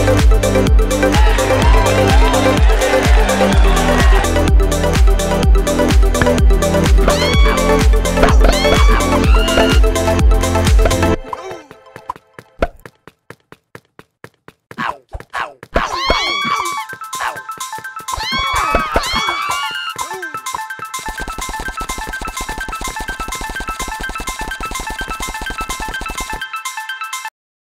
Hey!